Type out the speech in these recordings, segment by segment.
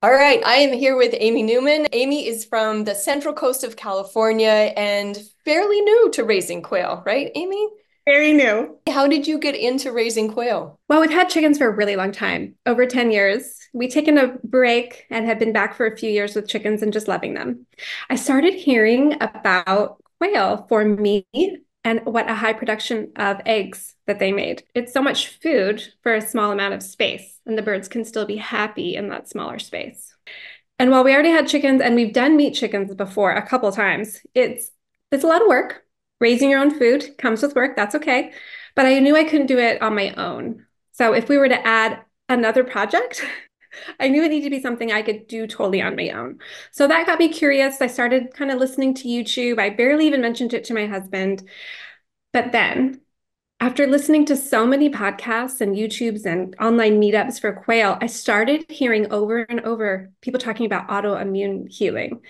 All right, I am here with Amy Newman. Amy is from the central coast of California and fairly new to raising quail, right, Amy? Very new. How did you get into raising quail? Well, we've had chickens for a really long time, over 10 years. We've taken a break and have been back for a few years with chickens and just loving them. I started hearing about quail for me and what a high production of eggs that they made. It's so much food for a small amount of space, and the birds can still be happy in that smaller space. And while we already had chickens and we've done meat chickens before a couple times, it's it's a lot of work. Raising your own food comes with work, that's okay. But I knew I couldn't do it on my own. So if we were to add another project, I knew it needed to be something I could do totally on my own. So that got me curious. I started kind of listening to YouTube. I barely even mentioned it to my husband. But then, after listening to so many podcasts and YouTubes and online meetups for quail, I started hearing over and over people talking about autoimmune healing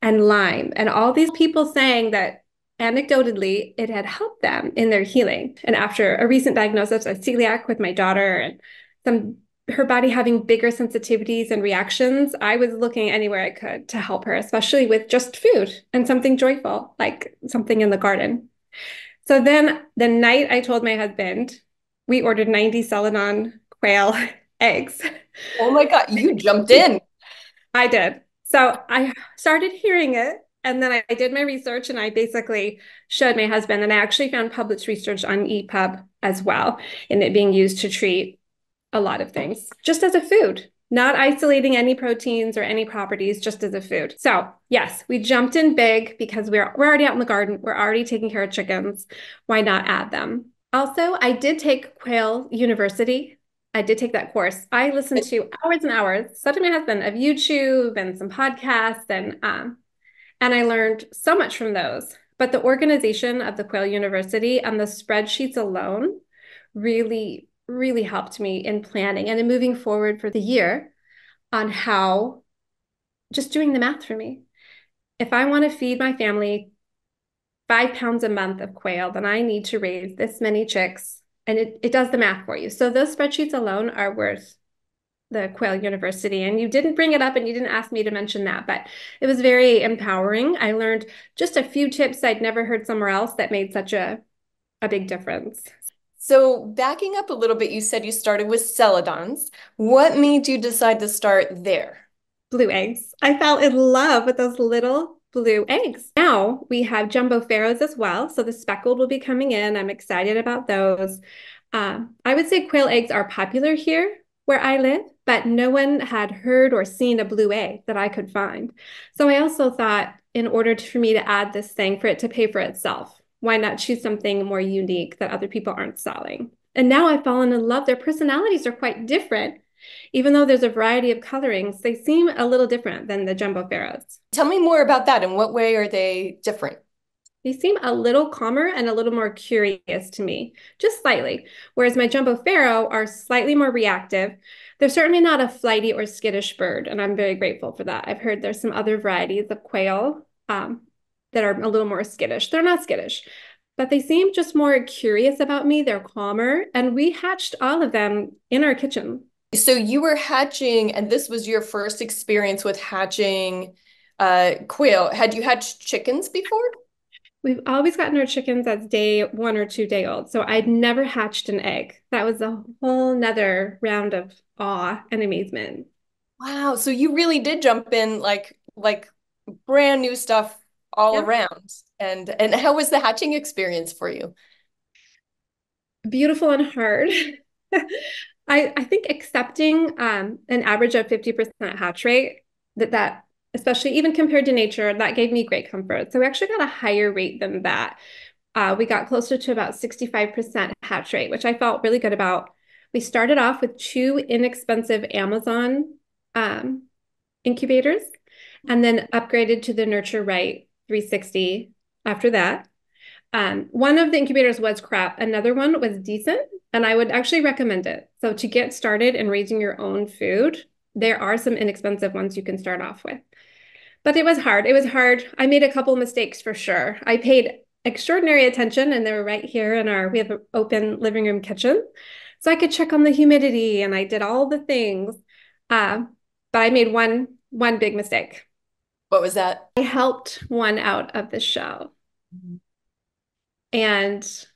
and Lyme, and all these people saying that anecdotally it had helped them in their healing. And after a recent diagnosis of celiac with my daughter and some her body having bigger sensitivities and reactions, I was looking anywhere I could to help her, especially with just food and something joyful, like something in the garden. So then the night I told my husband, we ordered 90 Celadon quail eggs. Oh my God, you jumped in. I did. So I started hearing it. And then I did my research and I basically showed my husband, and I actually found published research on EPUB as well, and it being used to treat a lot of things just as a food, not isolating any proteins or any properties, just as a food. So, yes, we jumped in big because we're, we're already out in the garden. We're already taking care of chickens. Why not add them? Also, I did take Quail University. I did take that course. I listened to hours and hours, so did my husband, of YouTube and some podcasts, and um, and I learned so much from those. But the organization of the Quail University and the spreadsheets alone really really helped me in planning and in moving forward for the year on how just doing the math for me. If I want to feed my family five pounds a month of quail, then I need to raise this many chicks. And it, it does the math for you. So those spreadsheets alone are worth the Quail University. And you didn't bring it up and you didn't ask me to mention that, but it was very empowering. I learned just a few tips I'd never heard somewhere else that made such a, a big difference. So, backing up a little bit, you said you started with celadons. What made you decide to start there? Blue eggs. I fell in love with those little blue eggs. Now we have jumbo pharaohs as well. So the speckled will be coming in. I'm excited about those. Um, I would say quail eggs are popular here where I live, but no one had heard or seen a blue egg that I could find. So I also thought, in order for me to add this thing, for it to pay for itself, why not choose something more unique that other people aren't selling? And now I've fallen in love. Their personalities are quite different. Even though there's a variety of colorings, they seem a little different than the jumbo pharaohs. Tell me more about that. In what way are they different? They seem a little calmer and a little more curious to me, just slightly. Whereas my jumbo pharaoh are slightly more reactive. They're certainly not a flighty or skittish bird, and I'm very grateful for that. I've heard there's some other varieties of quail um, that are a little more skittish. They're not skittish, but they seem just more curious about me. They're calmer. And we hatched all of them in our kitchen. So you were hatching, and this was your first experience with hatching uh, quail. Had you hatched chickens before? We've always gotten our chickens as day one or two day old. So I'd never hatched an egg. That was a whole nother round of awe and amazement. Wow. So you really did jump in like like brand new stuff all yeah. around. And and how was the hatching experience for you? Beautiful and hard. I, I think accepting um, an average of 50% hatch rate, that that especially even compared to nature, that gave me great comfort. So we actually got a higher rate than that. Uh, we got closer to about 65% hatch rate, which I felt really good about. We started off with two inexpensive Amazon um, incubators and then upgraded to the Nurture Right 360 after that. Um, one of the incubators was crap. Another one was decent, and I would actually recommend it. So to get started in raising your own food, there are some inexpensive ones you can start off with. But it was hard. It was hard. I made a couple mistakes for sure. I paid extraordinary attention, and they were right here in our we have an open living room kitchen, so I could check on the humidity, and I did all the things. Uh, but I made one one big mistake. What was that? I helped one out of the shell. Mm-hmm. And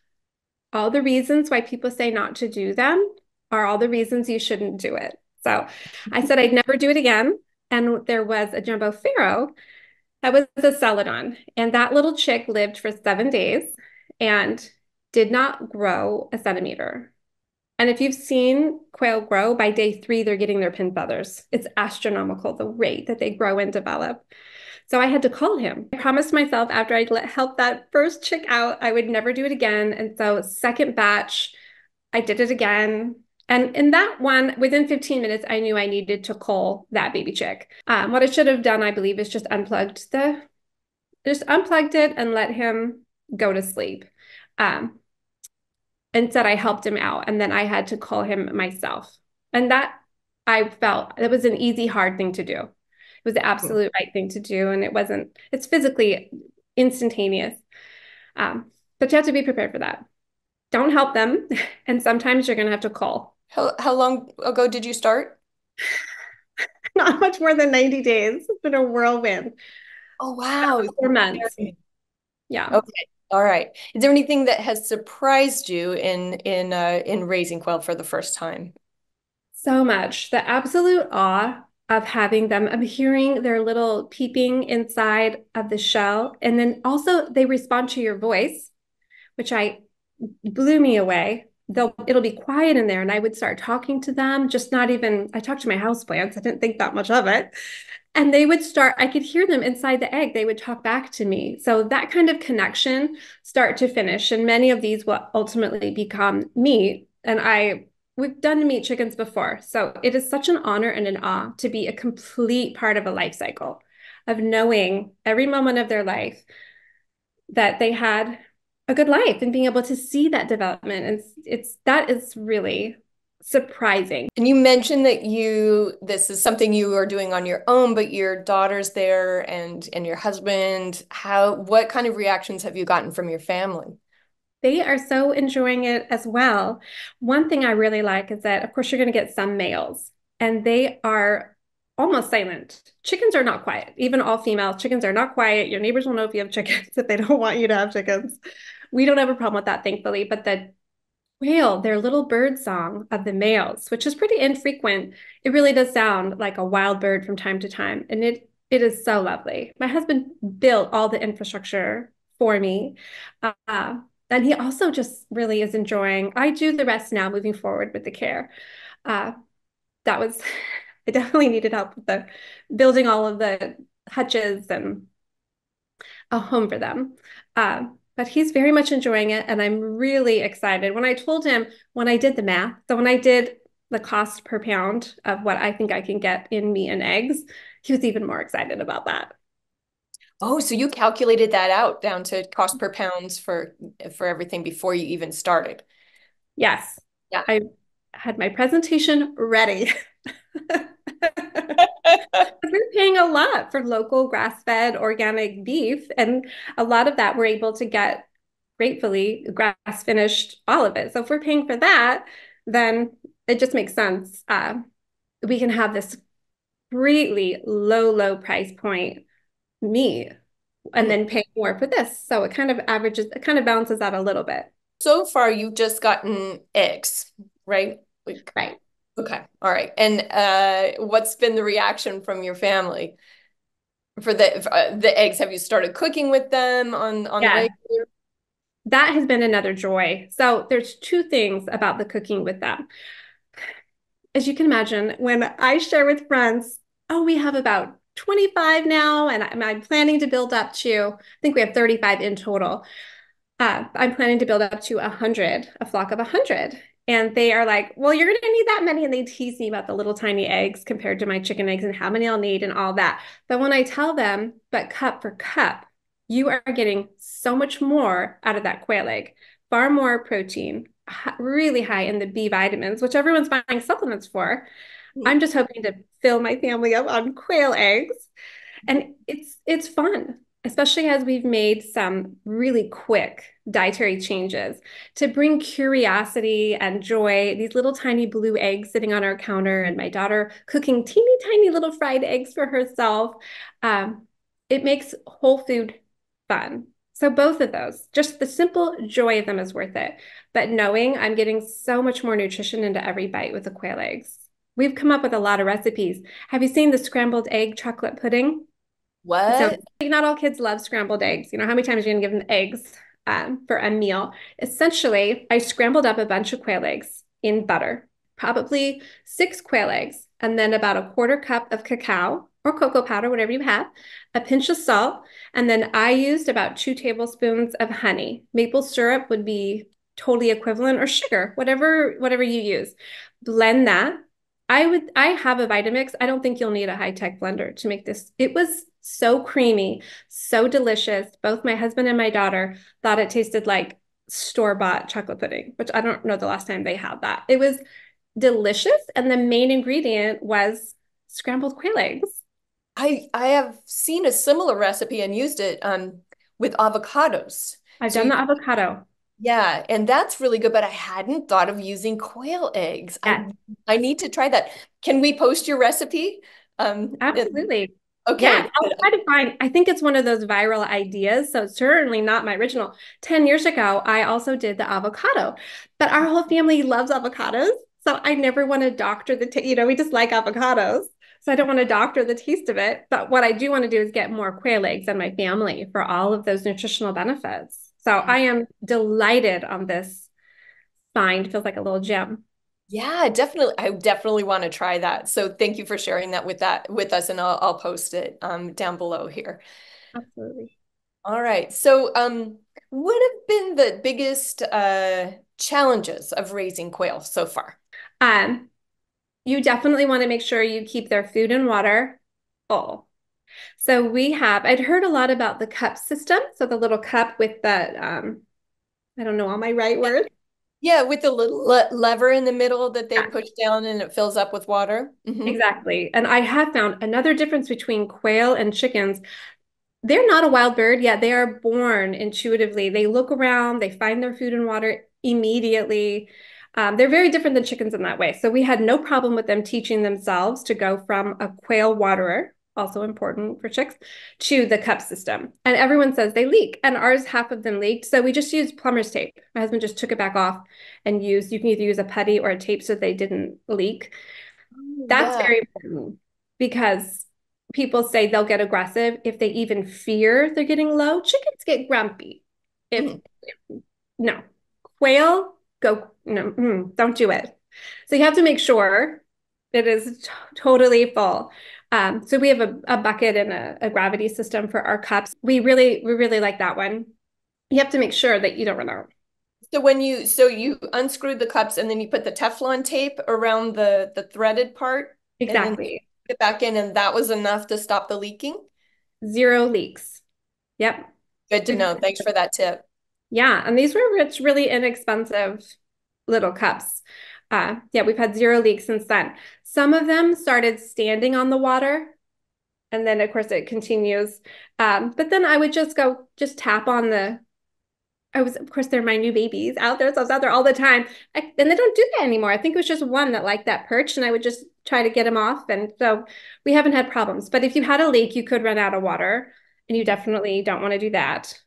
all the reasons why people say not to do them are all the reasons you shouldn't do it. So I said I'd never do it again. And there was a jumbo pharaoh that was a celadon. And that little chick lived for seven days and did not grow a centimeter. And if you've seen quail grow, by day three, they're getting their pin feathers. It's astronomical the rate that they grow and develop. So I had to cull him. I promised myself after I'd let help that first chick out, I would never do it again. And so second batch, I did it again. And in that one, within 15 minutes, I knew I needed to cull that baby chick. Um, what I should have done, I believe, is just unplugged the, just unplugged it and let him go to sleep. Um, instead, I helped him out, and then I had to cull him myself. And that I felt it was an easy, hard thing to do. It was the absolute right thing to do, and it wasn't. It's physically instantaneous, um, but you have to be prepared for that. Don't help them, and sometimes you're going to have to cull how how long ago did you start? Not much more than 90 days. It's been a whirlwind. Oh wow. Four months. Yeah. Okay. All right. Is there anything that has surprised you in in uh, in raising quail for the first time? So much. The absolute awe of having them, of hearing their little peeping inside of the shell. And then also they respond to your voice, which I blew me away they'll it'll be quiet in there and I would start talking to them, just not even I talked to my house plants. I didn't think that much of it. And they would start, I could hear them inside the egg. They would talk back to me. So that kind of connection, start to finish. And many of these will ultimately become meat. And I we've done meat chickens before. So it is such an honor and an awe to be a complete part of a life cycle of knowing every moment of their life that they had a good life and being able to see that development and it's that is really surprising. And you mentioned that you this is something you are doing on your own, but your daughter's there and and your husband. How what kind of reactions have you gotten from your family? They are so enjoying it as well. One thing I really like is that of course you're going to get some males and they are almost silent. Chickens are not quiet. Even all female chickens are not quiet. Your neighbors will know if you have chickens if they don't want you to have chickens. We don't have a problem with that, thankfully. But the quail, their little bird song of the males, which is pretty infrequent, it really does sound like a wild bird from time to time. And it it is so lovely. My husband built all the infrastructure for me. Uh, and he also just really is enjoying. I do the rest now moving forward with the care. Uh, that was I definitely needed help with the building all of the hutches and a home for them. Uh, but he's very much enjoying it, and I'm really excited. When I told him when I did the math, so when I did the cost per pound of what I think I can get in meat and eggs, he was even more excited about that. Oh, so you calculated that out down to cost per pounds for for everything before you even started. Yes. Yeah. I had my presentation ready. we're paying a lot for local grass-fed organic beef and a lot of that we're able to get gratefully grass finished all of it. So if we're paying for that then it just makes sense uh, we can have this greatly low low price point meat and then pay more for this. So it kind of averages it kind of balances out a little bit. So far you've just gotten eggs right? Like, right Okay. All right. And uh, what's been the reaction from your family for the for, uh, the eggs? Have you started cooking with them on on yeah. the regular? That has been another joy. So there's two things about the cooking with them. As you can imagine, when I share with friends, oh, we have about 25 now, and I'm, I'm planning to build up to, I think we have 35 in total. Uh, I'm planning to build up to 100, a flock of 100. And they are like, well, you're going to need that many. And they tease me about the little tiny eggs compared to my chicken eggs and how many I'll need and all that. But when I tell them, but cup for cup, you are getting so much more out of that quail egg, far more protein, really high in the B vitamins, which everyone's buying supplements for. Mm-hmm. I'm just hoping to fill my family up on quail eggs. And it's it's fun. Especially as we've made some really quick dietary changes to bring curiosity and joy. These little tiny blue eggs sitting on our counter, and my daughter cooking teeny tiny little fried eggs for herself. Um, it makes whole food fun. So, both of those, just the simple joy of them is worth it. But knowing I'm getting so much more nutrition into every bite with the quail eggs. We've come up with a lot of recipes. Have you seen the scrambled egg chocolate pudding? What? So, not all kids love scrambled eggs. You know, how many times are you going to give them eggs um, for a meal? Essentially, I scrambled up a bunch of quail eggs in butter, probably six quail eggs, and then about a quarter cup of cacao or cocoa powder, whatever you have, a pinch of salt, and then I used about two tablespoons of honey. Maple syrup would be totally equivalent or sugar, whatever whatever you use. Blend that. I would I have a Vitamix. I don't think you'll need a high-tech blender to make this. It was so creamy, so delicious. Both my husband and my daughter thought it tasted like store-bought chocolate pudding, which I don't know the last time they had that. It was delicious and the main ingredient was scrambled quail eggs. I I have seen a similar recipe and used it um with avocados. I've so done the avocado. Yeah, and that's really good, but I hadn't thought of using quail eggs. Yeah. I, I need to try that. Can we post your recipe? Um, Absolutely. Okay. Yeah, I'll try to find. I think it's one of those viral ideas. So certainly not my original. 10 years ago, I also did the avocado, but our whole family loves avocados. So I never want to doctor the, t- you know, we just like avocados. So I don't want to doctor the taste of it. But what I do want to do is get more quail eggs in my family for all of those nutritional benefits. So I am delighted on this find. Feels like a little gem. Yeah, definitely. I definitely want to try that. So thank you for sharing that with that with us, and I'll I'll post it um down below here. Absolutely. All right. So um, what have been the biggest uh challenges of raising quail so far? Um, you definitely want to make sure you keep their food and water full. So we have, I'd heard a lot about the cup system. So the little cup with the, um, I don't know all my right words. Yeah, with the little le lever in the middle that they push down and it fills up with water. Mm -hmm. Exactly. And I have found another difference between quail and chickens. They're not a wild bird yet. They are born intuitively. They look around, they find their food and water immediately. Um, they're very different than chickens in that way. So we had no problem with them teaching themselves to go from a quail waterer, also important for chicks, to the cup system. And everyone says they leak, and ours, half of them leaked. So we just used plumber's tape. My husband just took it back off and used, you can either use a putty or a tape so they didn't leak. Oh, That's yeah. very important because people say they'll get aggressive if they even fear they're getting low. Chickens get grumpy. If mm. no, quail go no mm, don't do it so you have to make sure it is totally full um, so we have a, a bucket and a, a, gravity system for our cups. We really we really like that one. You have to make sure that you don't run out. So when you so you unscrewed the cups and then you put the teflon tape around the the threaded part? Exactly. it back in and that was enough to stop the leaking? Zero leaks. Yep. Good to know. Thanks for that tip. Yeah, and these were rich, really inexpensive little cups. Uh, yeah, we've had zero leaks since then. Some of them started standing on the water, and then of course it continues. Um, but then I would just go, just tap on the. I was, of course, they're my new babies out there, so I was out there all the time. I, and they don't do that anymore. I think it was just one that liked that perch, and I would just try to get him off. And so we haven't had problems. But if you had a leak, you could run out of water, and you definitely don't want to do that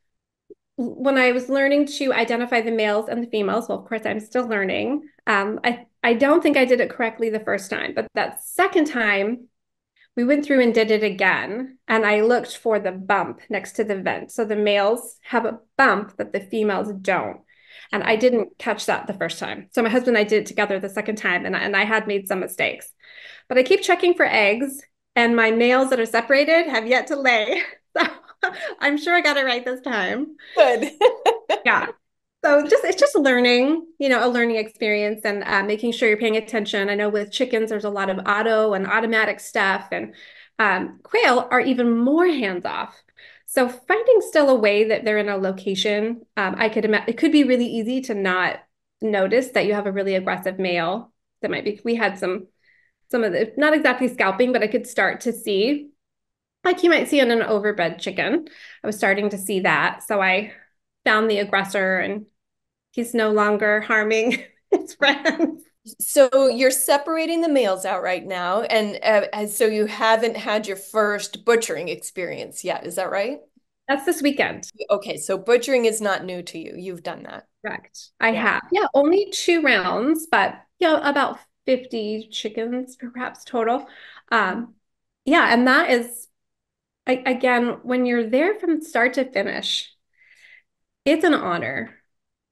when I was learning to identify the males and the females, well, of course, I'm still learning. Um, I, I don't think I did it correctly the first time, but that second time, we went through and did it again. And I looked for the bump next to the vent. So the males have a bump that the females don't. And I didn't catch that the first time. So my husband and I did it together the second time, and I, and I had made some mistakes. But I keep checking for eggs, and my males that are separated have yet to lay. I'm sure I got it right this time. Good. yeah. So just it's just learning, you know, a learning experience and uh, making sure you're paying attention. I know with chickens, there's a lot of auto and automatic stuff, and um, quail are even more hands off. So finding still a way that they're in a location, um, I could imagine it could be really easy to not notice that you have a really aggressive male. That might be. We had some some of the not exactly scalping, but I could start to see like you might see in an overbred chicken. I was starting to see that. So I found the aggressor and he's no longer harming his friends. So you're separating the males out right now, and uh, so you haven't had your first butchering experience yet. Is that right? That's this weekend. Okay, so butchering is not new to you. You've done that. Correct. I yeah. have. Yeah, only two rounds, but you know, about 50 chickens perhaps total. Um, yeah, and that is again, when you're there from start to finish, it's an honor.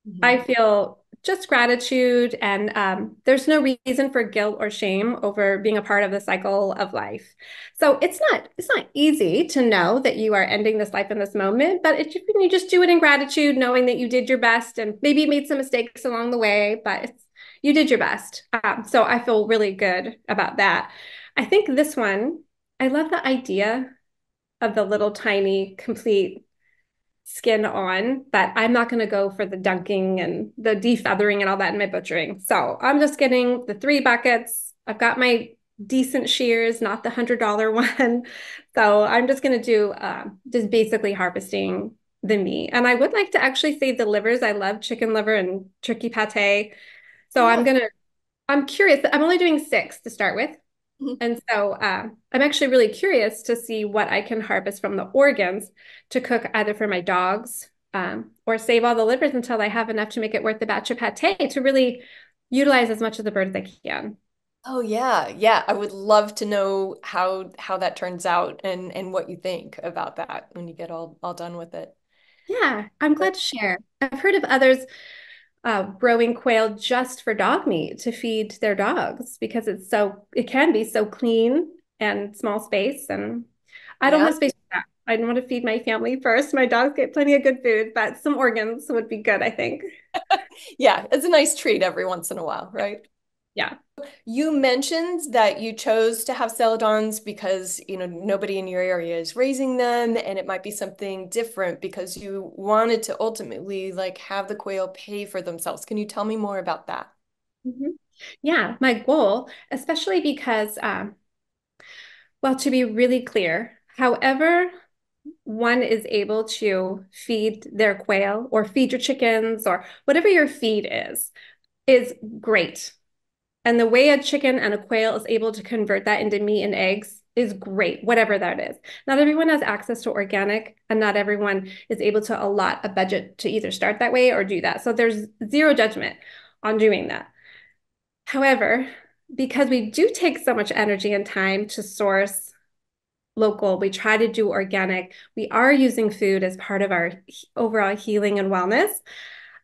Mm-hmm. I feel just gratitude and um, there's no reason for guilt or shame over being a part of the cycle of life so it's not it's not easy to know that you are ending this life in this moment but it, you just do it in gratitude knowing that you did your best and maybe made some mistakes along the way but you did your best um, so i feel really good about that i think this one i love the idea of the little tiny complete skin on, but I'm not going to go for the dunking and the defeathering and all that in my butchering. So I'm just getting the three buckets. I've got my decent shears, not the hundred dollar one. So I'm just going to do uh, just basically harvesting the meat. And I would like to actually save the livers. I love chicken liver and turkey pate. So yeah. I'm going to, I'm curious. I'm only doing six to start with. Mm-hmm. And so uh, I'm actually really curious to see what I can harvest from the organs to cook either for my dogs um, or save all the livers until I have enough to make it worth the batch of pate to really utilize as much of the bird as I can. Oh yeah, yeah. I would love to know how how that turns out and and what you think about that when you get all all done with it. Yeah, I'm glad to share. I've heard of others uh, growing quail just for dog meat to feed their dogs because it's so it can be so clean and small space and I don't have space for that. I want to feed my family first. My dogs get plenty of good food, but some organs would be good, I think. yeah, it's a nice treat every once in a while, right? Yeah. You mentioned that you chose to have celadons because, you know, nobody in your area is raising them and it might be something different because you wanted to ultimately like have the quail pay for themselves. Can you tell me more about that? Mm-hmm. Yeah, my goal, especially because, um, well, to be really clear, however one is able to feed their quail or feed your chickens or whatever your feed is, is great and the way a chicken and a quail is able to convert that into meat and eggs is great, whatever that is. Not everyone has access to organic, and not everyone is able to allot a budget to either start that way or do that. So there's zero judgment on doing that. However, because we do take so much energy and time to source local, we try to do organic, we are using food as part of our overall healing and wellness.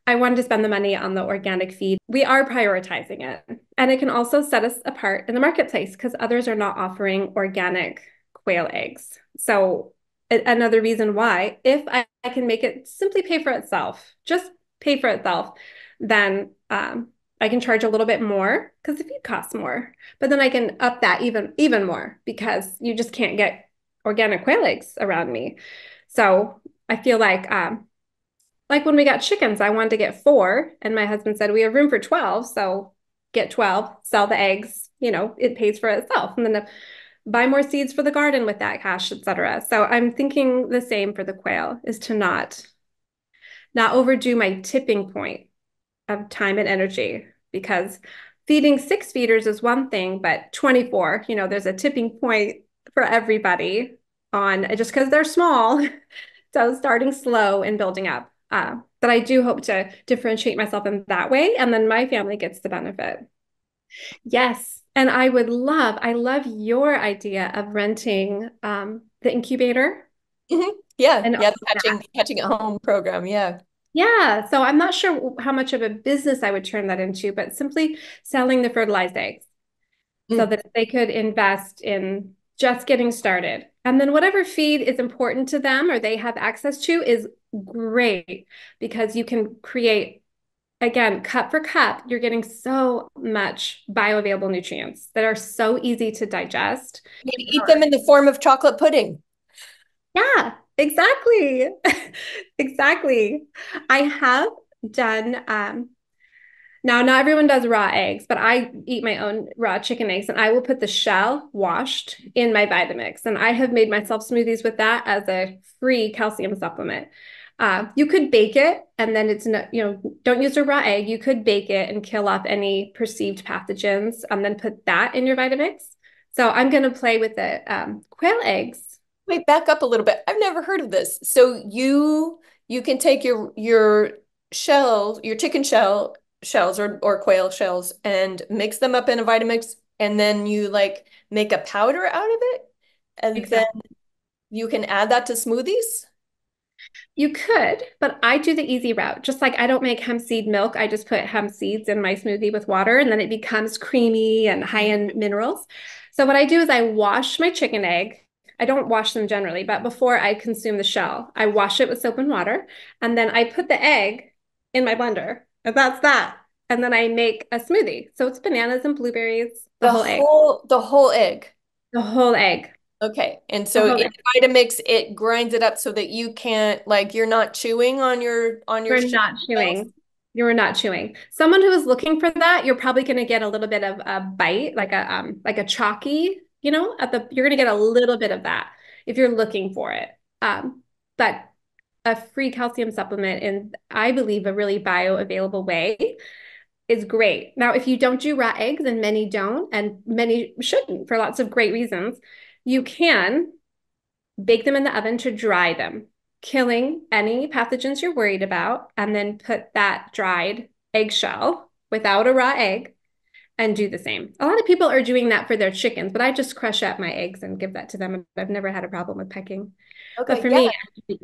I wanted to spend the money on the organic feed. We are prioritizing it. And it can also set us apart in the marketplace because others are not offering organic quail eggs. So, another reason why, if I, I can make it simply pay for itself, just pay for itself, then um, I can charge a little bit more because the feed costs more. But then I can up that even even more because you just can't get organic quail eggs around me. So I feel like um, like when we got chickens, I wanted to get four, and my husband said we have room for 12. So get 12, sell the eggs, you know, it pays for itself. And then buy more seeds for the garden with that cash, etc. So I'm thinking the same for the quail is to not not overdo my tipping point of time and energy because feeding six feeders is one thing, but 24, you know, there's a tipping point for everybody on just because they're small. so starting slow and building up uh, that I do hope to differentiate myself in that way. And then my family gets the benefit. Yes. And I would love, I love your idea of renting um, the incubator. Mm-hmm. Yeah. And yeah. Catching, catching at home program. Yeah. Yeah. So I'm not sure how much of a business I would turn that into, but simply selling the fertilized eggs mm. so that they could invest in just getting started. And then whatever feed is important to them or they have access to is great because you can create again cup for cup you're getting so much bioavailable nutrients that are so easy to digest. Eat them in the form of chocolate pudding. Yeah exactly. Exactly. I have done um Now, not everyone does raw eggs, but I eat my own raw chicken eggs and I will put the shell washed in my Vitamix. And I have made myself smoothies with that as a free calcium supplement. Uh, you could bake it and then it's no, you know, don't use a raw egg. You could bake it and kill off any perceived pathogens and then put that in your Vitamix. So I'm going to play with the um, quail eggs. Wait, back up a little bit. I've never heard of this. So you you can take your your shell, your chicken shell shells or, or quail shells and mix them up in a Vitamix and then you like make a powder out of it and exactly. then you can add that to smoothies? You could, but I do the easy route. Just like I don't make hemp seed milk, I just put hemp seeds in my smoothie with water and then it becomes creamy and high in mm-hmm. minerals. So what I do is I wash my chicken egg. I don't wash them generally, but before I consume the shell, I wash it with soap and water and then I put the egg in my blender and that's that. And then I make a smoothie. So it's bananas and blueberries, the, the whole, whole egg. The whole egg. The whole egg. Okay. And so in Vitamix, it grinds it up so that you can't like you're not chewing on your on your You're not chewing. You're not chewing. Someone who is looking for that, you're probably going to get a little bit of a bite, like a um like a chalky, you know, at the you're going to get a little bit of that if you're looking for it. Um, but a free calcium supplement in, I believe, a really bioavailable way is great. Now, if you don't do raw eggs, and many don't, and many shouldn't for lots of great reasons, you can bake them in the oven to dry them, killing any pathogens you're worried about, and then put that dried eggshell without a raw egg and do the same. A lot of people are doing that for their chickens, but I just crush up my eggs and give that to them. I've never had a problem with pecking. Okay, but for yeah. me.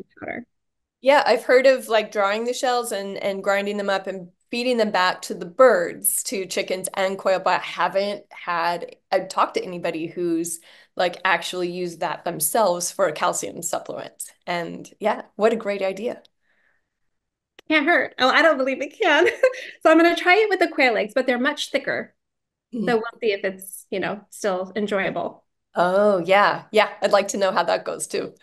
Yeah, I've heard of like drawing the shells and and grinding them up and feeding them back to the birds, to chickens and quail, but I haven't had I've talked to anybody who's like actually used that themselves for a calcium supplement. And yeah, what a great idea. Can't hurt. Oh, I don't believe it can. so I'm gonna try it with the quail eggs, but they're much thicker. Mm -hmm. So we'll see if it's, you know, still enjoyable. Oh yeah. Yeah. I'd like to know how that goes too.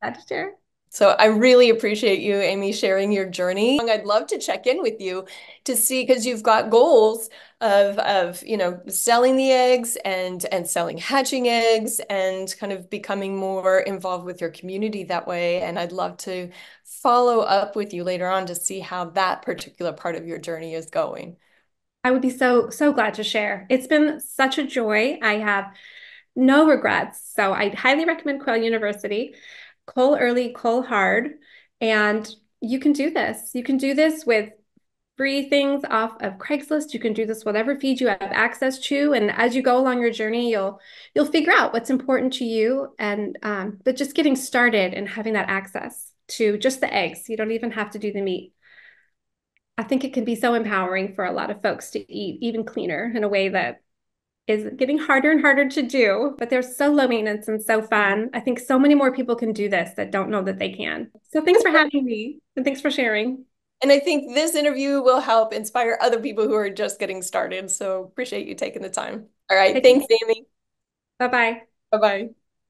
That's sure. So I really appreciate you, Amy, sharing your journey. I'd love to check in with you to see because you've got goals of of you know selling the eggs and and selling hatching eggs and kind of becoming more involved with your community that way. And I'd love to follow up with you later on to see how that particular part of your journey is going. I would be so so glad to share. It's been such a joy. I have no regrets. So I highly recommend Quail University cull early, cull hard. And you can do this. You can do this with free things off of Craigslist. You can do this whatever feed you have access to, and as you go along your journey, you'll you'll figure out what's important to you. And um, but just getting started and having that access to just the eggs, you don't even have to do the meat. I think it can be so empowering for a lot of folks to eat even cleaner in a way that is getting harder and harder to do, but they're so low maintenance and so fun. I think so many more people can do this that don't know that they can. So thanks for having me and thanks for sharing. And I think this interview will help inspire other people who are just getting started. So appreciate you taking the time. All right. Thank thanks, you. Amy. Bye bye. Bye bye.